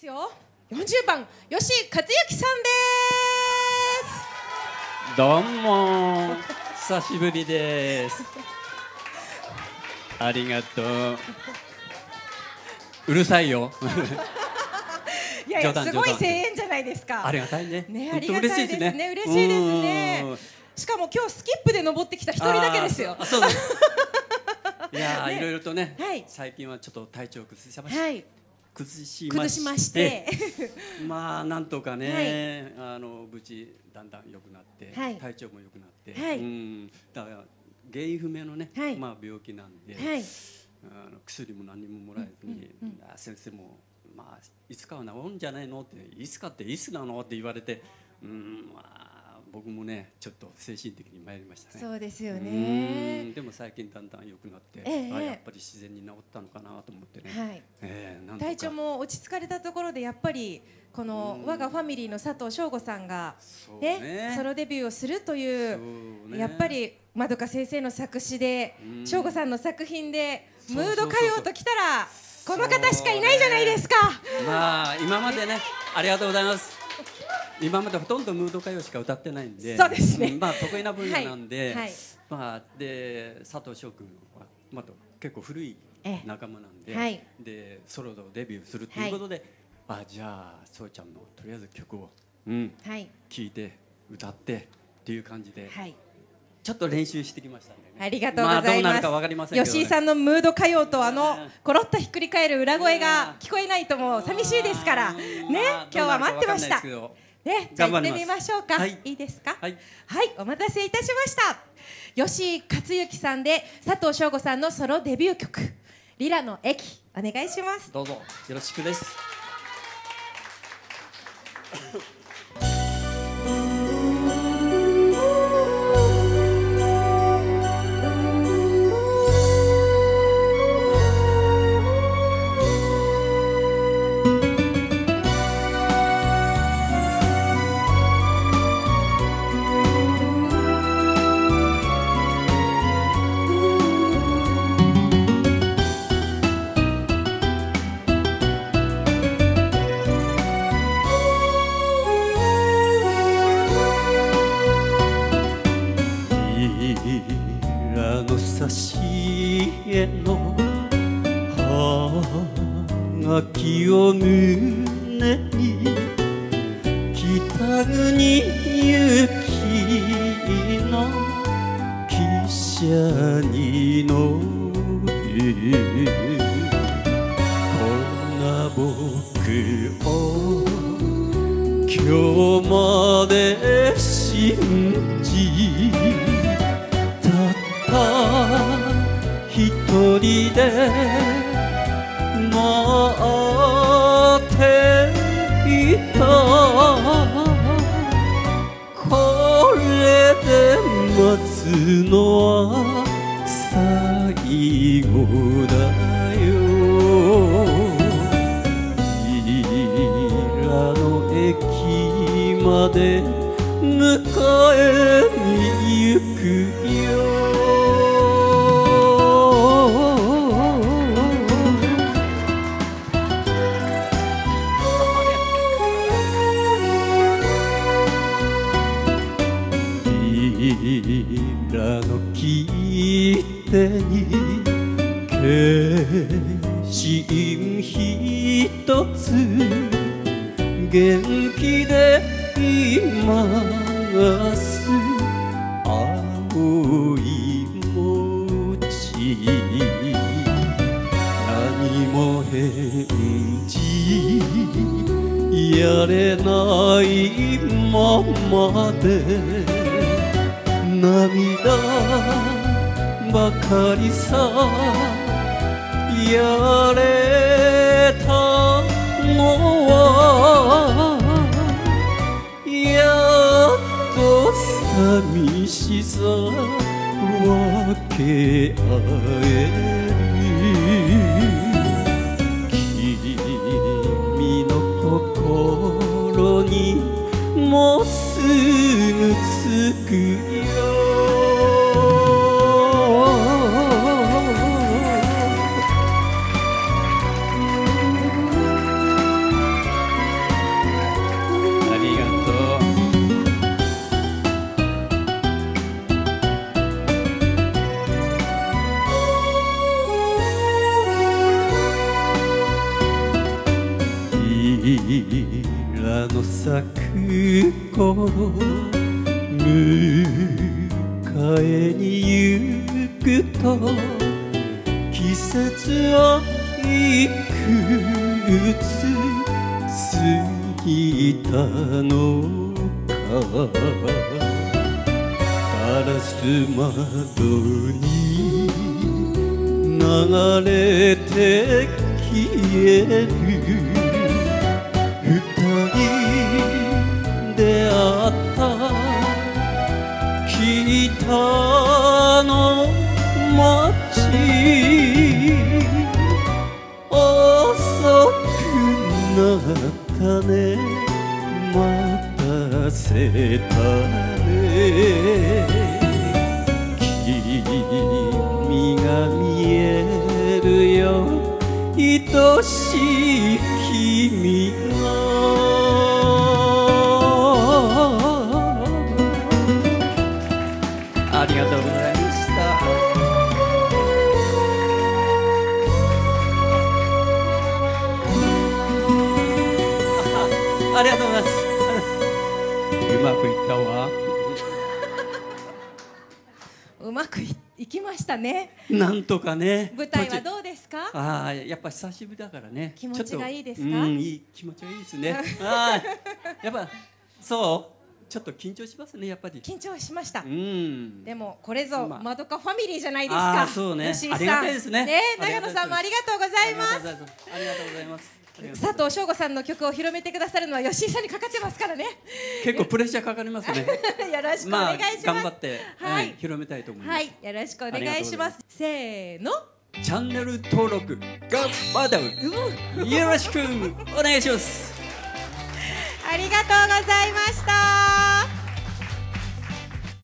ですよ。40番吉克幸さんです。どうも。久しぶりです。ありがとう。うるさいよ。いやいやすごい声援じゃないですか。ありがたいね。ねありがたいですね。嬉しいですね。うん。しかも今日スキップで登ってきた一人だけですよ。そうそう いやー、ね。いろいろとね、はい。最近はちょっと体調を崩しましはい崩しま崩して。まあなんとかね、あの無事だんだん良くなって、はい。体調も良くなって、はい。うん。だから原因不明のね、はい。まあ病気なんで、はい。あの薬も何ももらえずに、あ先生もまあいつかは治るんじゃないのっていつかっていつなのって言われて、うんまあ僕もねちょっと精神的に参りましたね。そうですようねん。でも最近だんだん良くなって、ええあやっぱり自然に治ったのかなと思ってね。はい。ええなんとか。体調も落ち着かれたところでやっぱりこの我がファミリーの佐藤翔吾さんがね。ねソロデビューをするというね。やっぱりまどか先生の作詞でうん。翔吾さんの作品でムード歌謡ときたらこの方しかいないじゃないですか。まあ今までねありがとうございます今までほとんどムード歌謡しか歌ってないんでそうですね。んまあ得意な分野なんで、はい。はい。まあで佐藤翔君はまた結構古いええ仲間なんで、はい。でソロでデビューするということで、あじゃあそうちゃんのとりあえず曲をうんはい。聴いて歌ってっていう感じで、はい。ちょっと練習してきましたね。ありがとうございます。あ、どうなるかわかりませんけど、ね、吉井さんのムード歌謡とあのね。コロッとひっくり返る裏声が聞こえないともう寂しいですから。ね。今日は待ってました。ね、じゃあ行ってみましょうか。はいいいですか？はいはい、お待たせいたしました。吉井克幸さんで佐藤翔吾さんのソロデビュー曲リラの駅お願いします。どうぞよろしくですを胸に北国行きの汽車に乗るこんな僕を今日まで信じたった一人で待っていたこれで待つのは最後だよ。イラの駅まで迎えに行くよ。決心一つ元気でいます。青い餅何も返事やれないままで。涙ばかりさ。やれたのはやっと寂しさ分け合える。君の心にもうすぐ着く。の咲く頃迎えに行くと季節はいくつ過ぎたのかガラス窓に流れて消える。ったね待たせたね君が見えるよ愛しい君があありがとうございます。うまくいったわ。うまくいいきましたね。なんとかね。舞台はどうですか？ああやっぱ久しぶりだからね。気持ちがいいですか？いい気持ちがいいですね。あ あやっぱそう？ちょっと緊張しますねやっぱり。緊張しました。うん。でもこれぞまあ。まどかファミリーじゃないですあかーそうね。吉井さん。ありがたいですね。ありがたいです長野さんもありがとうございます。ありがとうございます佐藤翔吾さんの曲を広めてくださるのは吉井さんにかかってますからね。結構プレッシャーかかりますね。よろしくおまあ願いします、頑張って、はい。はい、広めたいと思います、はい。よろしくお願いします。せーの。チャンネル登録頑張だ。うむよろしくお願いします。ありがとうございました